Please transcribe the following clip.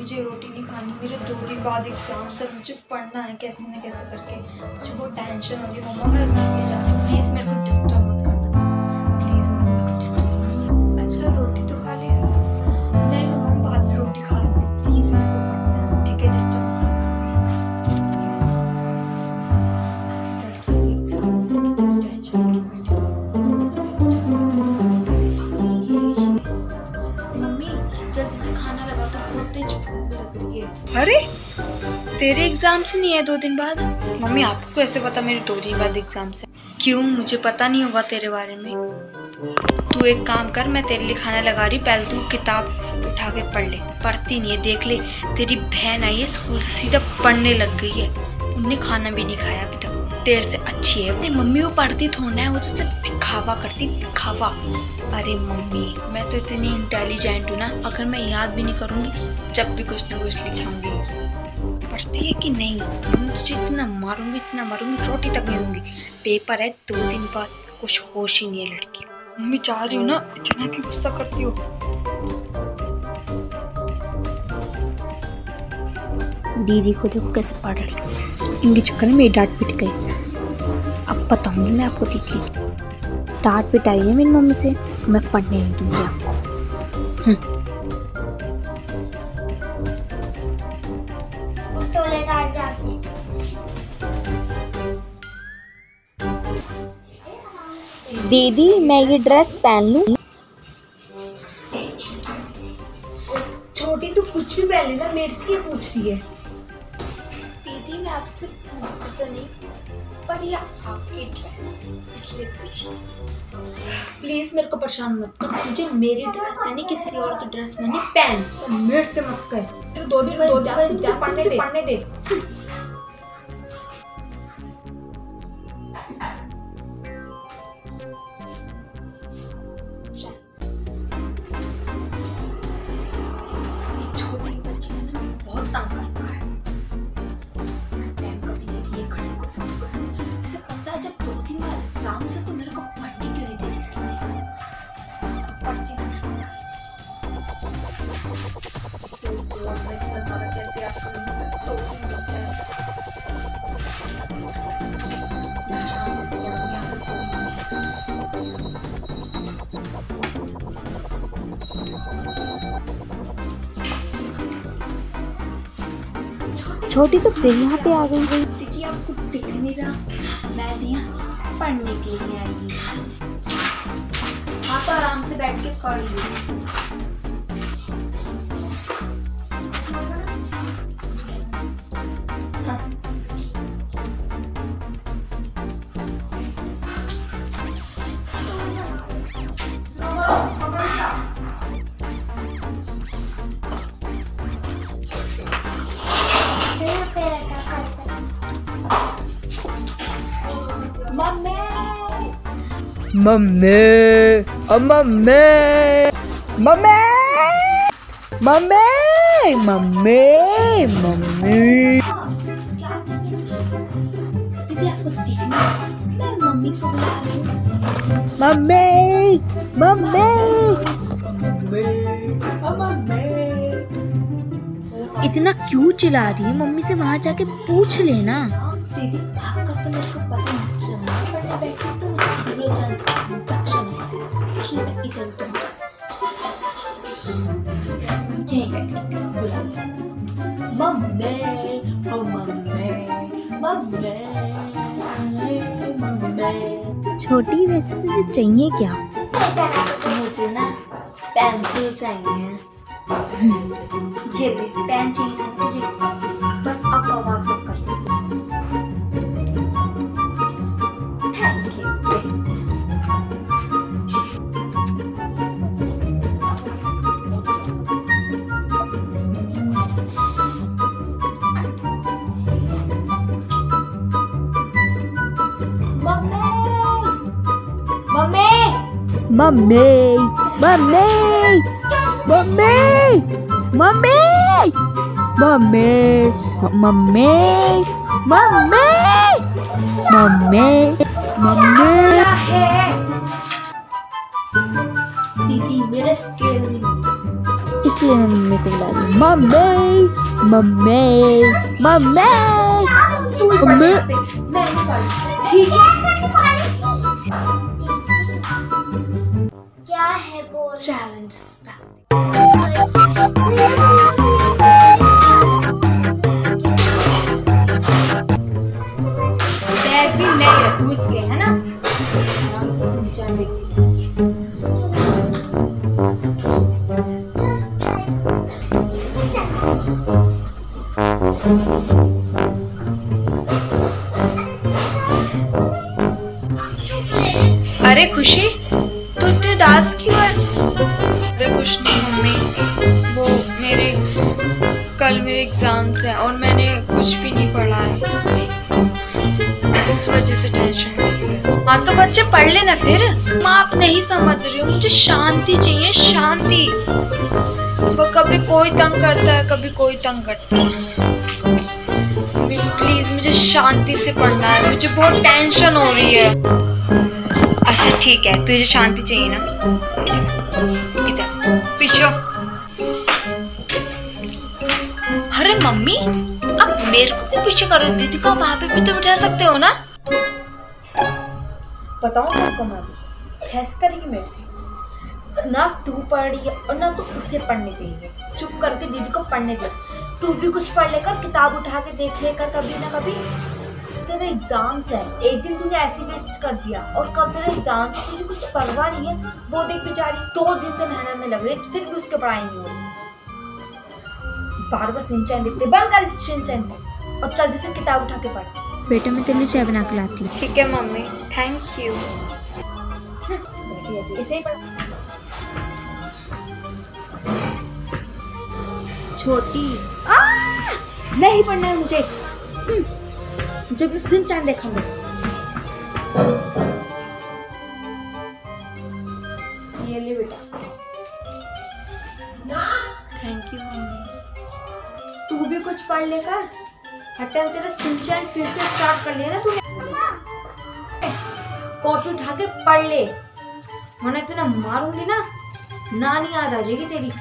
मुझे रोटी नहीं खानी, मेरे दो दिन बाद एग्ज़ाम है मुझे पढ़ना है, कैसे न कैसे करके। मुझे बहुत टेंशन हो रही है। मम्मा, मैं नहीं जा रही प्लीज़ मेरे को डिस्टर्ब अरे, तेरे एग्ज़ाम से नहीं है दो दिन बाद? मम्मी, आपको कैसे पता मेरे दो दिन बाद एग्ज़ाम से? क्यों? मुझे पता नहीं होगा तेरे बारे में। तू एक काम कर, मैं तेरे लिए खाना लगा रही पहले तू किताब उठा के पढ़ ले। पढ़ती नहीं है, देख ले, तेरी बहन आई है, स्कूल से सीधा पढ़ने लग गई है। उनने खाना भी नहीं खाया अभी तक। तेरे से अच्छी है। अपनी मम्मी वो पढ़ती थोड़ा है, वो तो सिर्फ़ दिखावा करती, दिखावा। अरे मम्मी, मैं तो इतनी इंटेलिजेंट हूँ ना, अगर मैं याद भी नहीं करूँगी, जब भी कुछ ना कुछ लिखाऊँगी पढ़ती है कि नहीं? मैं तुझे इतना मारूँगी इतना मारूँगी, रोटी तक नहीं दूँगी। पेपर है, दो दिन बाद कुछ होश ही नहीं है लड़की मम्मी चाह रही हूँ ना, इतना गुस्सा करती हो। दीदी को देखो कैसे पढ़ रही इनके चक्कर में मेरी डांट पिट गई। अब बताऊँगी मैं आपको दीदी। डांट पिटाई है मेरी मम्मी से मैं पढ़ने नहीं दूँगी आपको। दीदी मैं ये ड्रेस पहन लूँ। छोटी तू कुछ भी पहले ना मेरे से पूछ रही है। आपसे पूछती तो नहीं पर ये आपकी ड्रेस इसलिए पूछ प्लीज़ मेरे को परेशान मत कर मुझे मेरी ड्रेस पहनी किसी और की ड्रेस पहनी पहन। मेरे से मत कर। तो दो दिन दो दिन पढ़ने दे। पढ़ने दे। छोटी तो फिर यहाँ पे आ गई। देखिए, आपको दिख नहीं रहा। मैं भी पढ़ने के लिए आई आप आराम से बैठ के पढ़ लीजिए। Mummy mummy mummy mummy mummy mummy. नहीं मम्मी मम्मी इतना क्यों चिल्ला रही है? मम्मी से वहाँ जाके पूछ लेना। दीदी आपका तो मेरे को पता छोटी वैसे तुझे चाहिए क्या? मुझे ना पेंसिल चाहिए। ये पेन चाहिए mummy mummy mummy mummy mummy mummy mummy mummy mummy क्या है दीदी मेरे स्केल नहीं इस इसीलिए मैं मम्मी को बुला रही हूँ मम्मी मम्मी मम्मी मम्मी ठीक है है बोल चैलेंज बैग भी मैं ही रखूँ इसके है ना? आराम से सिंचन देखती अरे मेरे एग्ज़ाम्स हैं और मैंने कुछ भी नहीं पढ़ा है। इस वजह से टेंशन हो तो बच्चे पढ़ लेना फिर। माँ, आप नहीं समझ रही हो। मुझे शांति चाहिए, शांति। वो कभी कोई तंग करता है, कभी कोई तंग करता है। प्लीज़ मुझे शांति से पढ़ना है। मुझे बहुत टेंशन हो रही है। अच्छा ठीक है, तुझे शांति चाहिए ना। इधर, पीछे अरे मम्मी, अब मेरे को क्यों पीछे करो दीदी को वहाँ पे भी तो बिठा सकते हो ना? बताऊँ आपको मैं खैस करेगी मेरे से। ना तू पढ़ रही है और ना तू उसे पढ़ने दे रही चुप करके दीदी को पढ़ने दे। तू भी कुछ पढ़ लेकर किताब उठा के देख लेकर कभी ना कभी। तेरे एग्ज़ाम्स है। एक दिन तूने ऐसे वेस्ट कर दिया और कल तेरे एग्ज़ाम्स तुझे कुछ परवाह नहीं है। वो देख बेचारी, दो दिन से मेहनत में लग रही फिर भी उसके पढ़ाई नहीं हो रही। बार बार सिंचन देखते बंद कर इस सिंचन को और जल्दी से किताब उठा के पढ़। बेटा मैं तेरे चाय बना के लाती हूँ। ठीक है मम्मी। थैंक यू पढ़। छोटी। नहीं पढ़ना है मुझे। हम्म, भी सिंचान देखा तू भी कुछ पढ़ लेकर हटे तेरा सिंचन फिर से स्टार्ट कर लिया ना तूने? कॉपी उठा के पढ़ ले। मैंने इतना मारूँगी ना, नानी याद आ जाएगी तेरी।